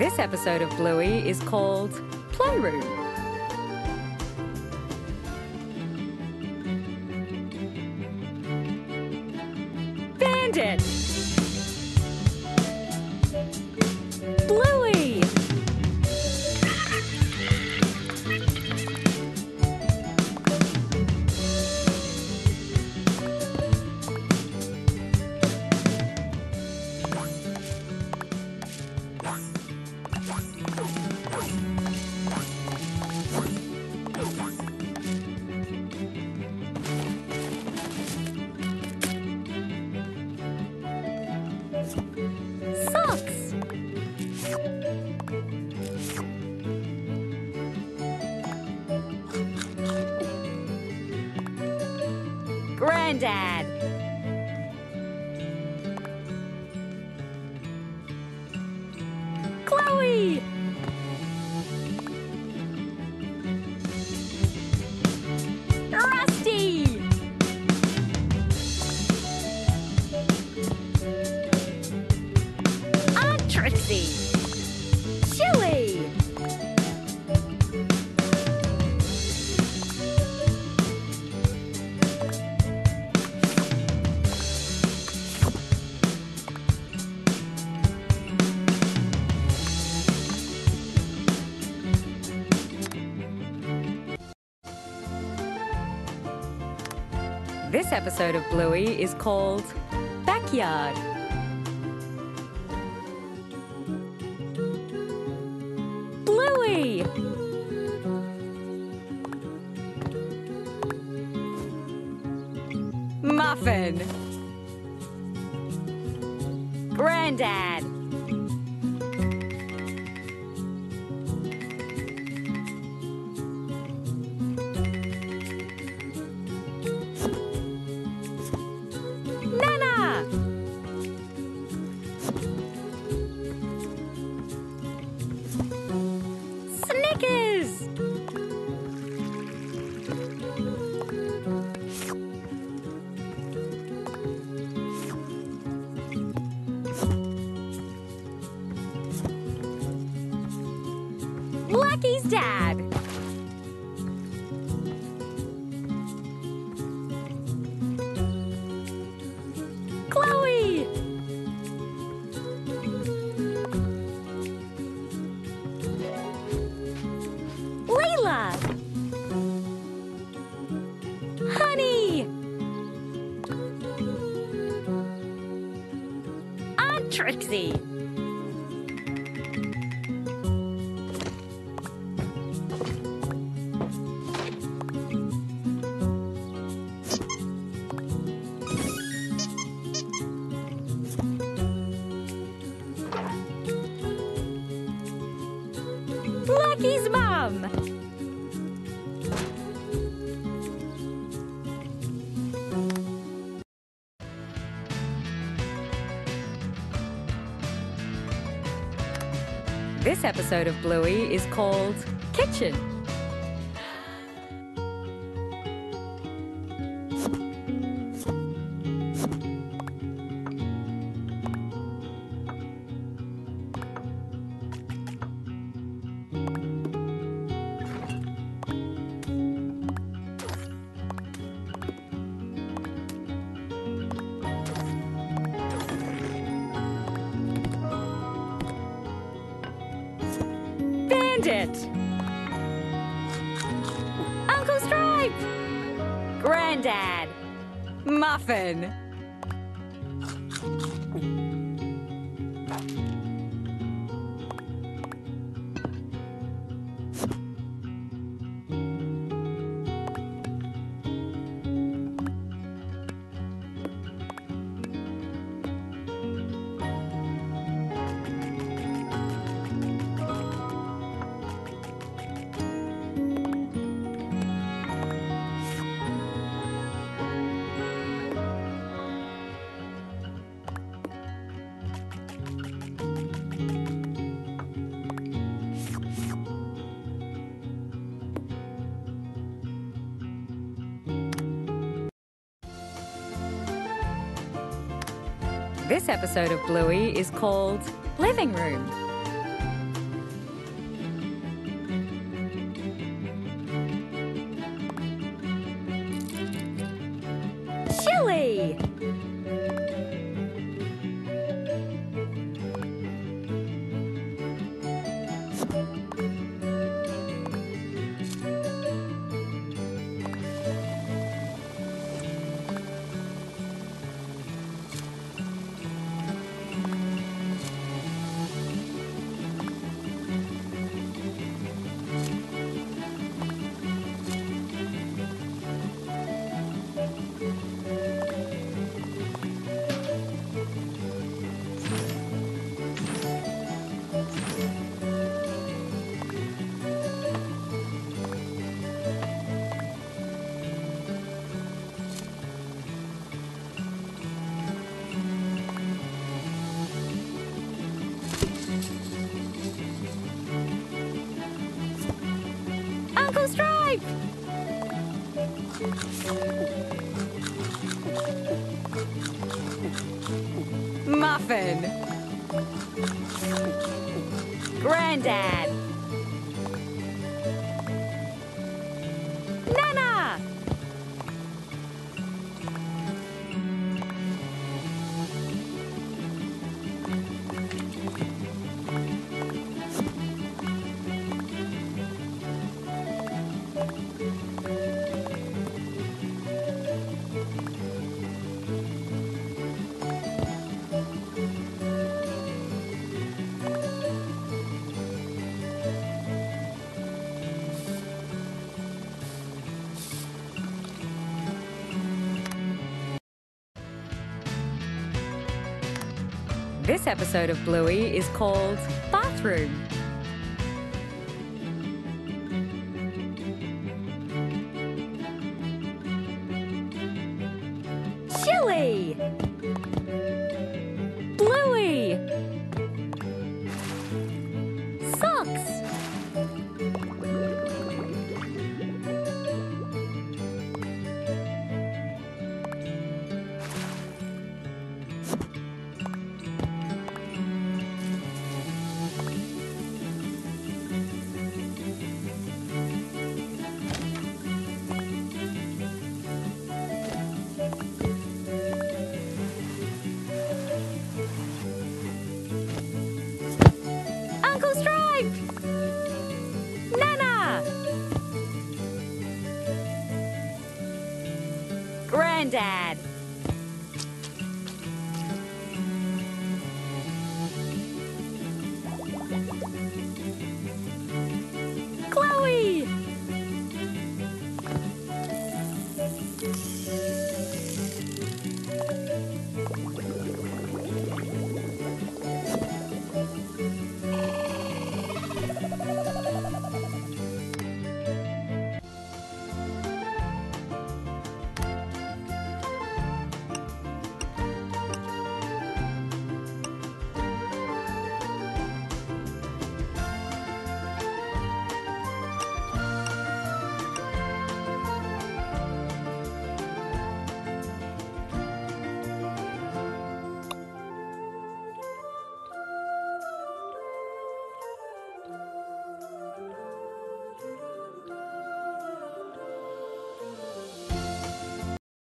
This episode of Bluey is called Playroom. Bandit! Granddad! This episode of Bluey is called Backyard. Bluey! Muffin! Granddad! Trixie! Lucky's mom! This episode of Bluey is called Kitchen. Bandit! Uncle Stripe! Granddad! Muffin! This episode of Bluey is called Living Room. Uncle Muffin! Grandad! Nana! This episode of Bluey is called Bathroom. Nana! Grandad!